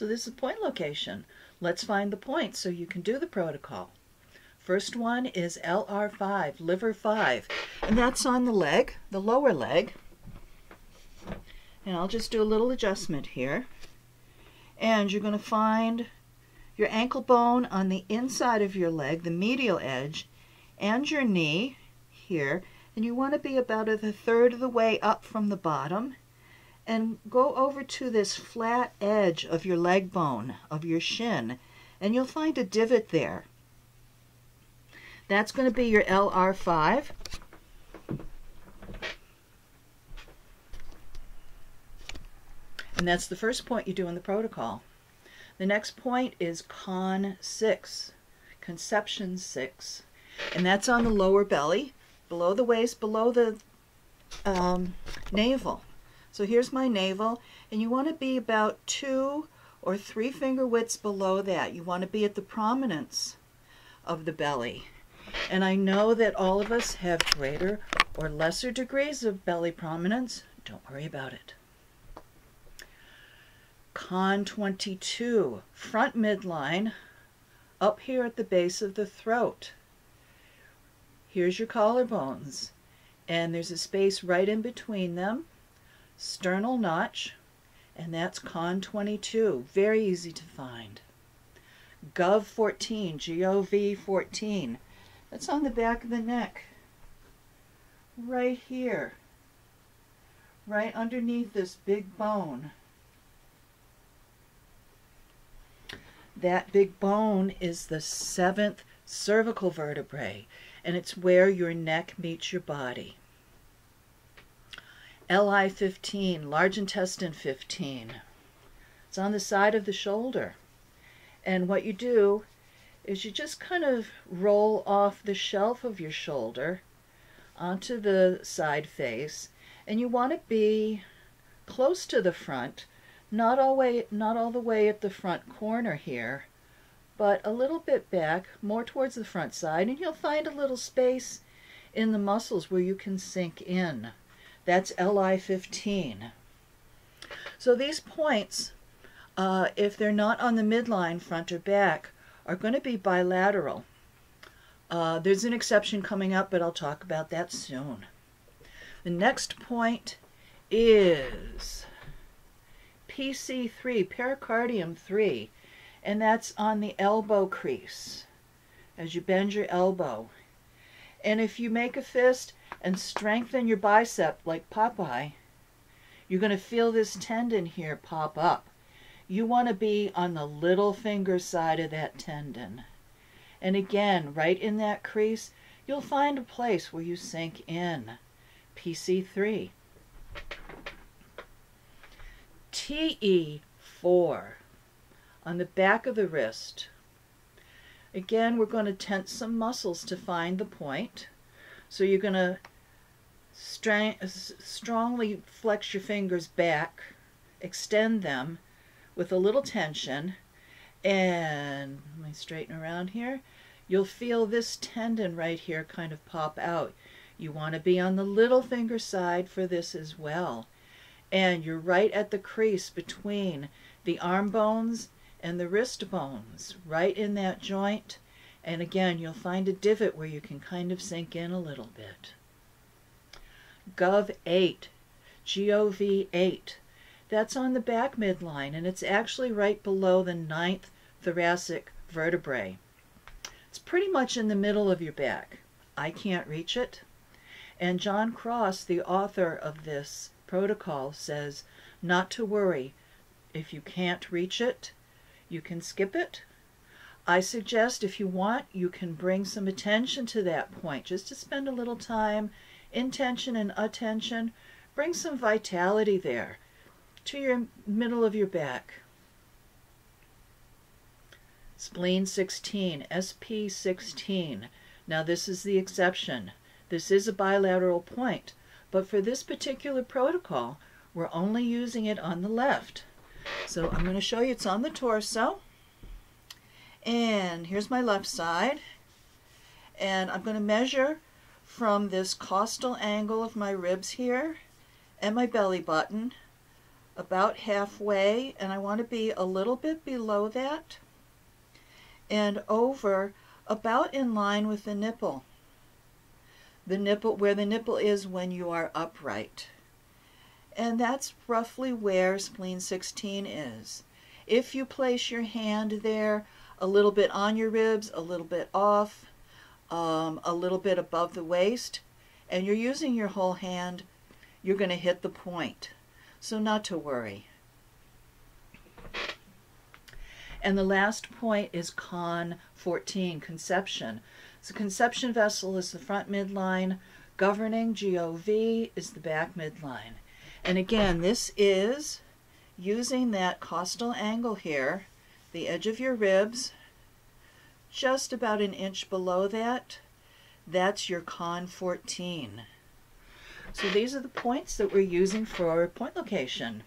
So this is point location. Let's find the point so you can do the protocol. First one is LR5, liver 5, and that's on the leg, the lower leg. And I'll just do a little adjustment here. And you're going to find your ankle bone on the inside of your leg, the medial edge, and your knee here. And you want to be about a third of the way up from the bottom. And go over to this flat edge of your leg bone, of your shin, and you'll find a divot there. That's going to be your LR5. And that's the first point you do in the protocol. The next point is con 6, conception 6. And that's on the lower belly, below the waist, below the um, navel. So here's my navel, and you want to be about two or three finger widths below that. You want to be at the prominence of the belly. And I know that all of us have greater or lesser degrees of belly prominence. Don't worry about it. Con 22, front midline, up here at the base of the throat. Here's your collarbones, and there's a space right in between them, sternal notch, and that's Con 22, very easy to find. Gov 14, GOV 14, that's on the back of the neck. Right here. Right underneath this big bone. That big bone is the seventh cervical vertebrae, and it's where your neck meets your body. LI 15, large intestine 15. It's on the side of the shoulder. And what you do is you just kind of roll off the shelf of your shoulder onto the side face and you want to be close to the front not all way not all the way at the front corner here but a little bit back more towards the front side and you'll find a little space in the muscles where you can sink in that's LI15 so these points uh, if they're not on the midline front or back are going to be bilateral. Uh, there's an exception coming up, but I'll talk about that soon. The next point is PC3, pericardium 3, and that's on the elbow crease as you bend your elbow. And if you make a fist and strengthen your bicep like Popeye, you're going to feel this tendon here pop up you want to be on the little finger side of that tendon. And again, right in that crease, you'll find a place where you sink in. PC3. TE4 on the back of the wrist. Again, we're going to tense some muscles to find the point. So you're going to strongly flex your fingers back, extend them, with a little tension and let me straighten around here. You'll feel this tendon right here kind of pop out. You want to be on the little finger side for this as well. And you're right at the crease between the arm bones and the wrist bones right in that joint and again you'll find a divot where you can kind of sink in a little bit gov 8 gov 8 that's on the back midline, and it's actually right below the ninth thoracic vertebrae. It's pretty much in the middle of your back. I can't reach it. And John Cross, the author of this protocol, says not to worry. If you can't reach it, you can skip it. I suggest if you want, you can bring some attention to that point, just to spend a little time, intention and attention. Bring some vitality there to your middle of your back. Spleen 16, SP 16. Now this is the exception. This is a bilateral point, but for this particular protocol, we're only using it on the left. So I'm going to show you it's on the torso. And here's my left side. And I'm going to measure from this costal angle of my ribs here and my belly button about halfway and I want to be a little bit below that and over about in line with the nipple. The nipple, where the nipple is when you are upright. And that's roughly where spleen 16 is. If you place your hand there a little bit on your ribs, a little bit off, um, a little bit above the waist, and you're using your whole hand, you're going to hit the point. So not to worry. And the last point is con 14, conception. So conception vessel is the front midline, governing GOV is the back midline. And again, this is using that costal angle here, the edge of your ribs, just about an inch below that, that's your con 14. So these are the points that we're using for point location.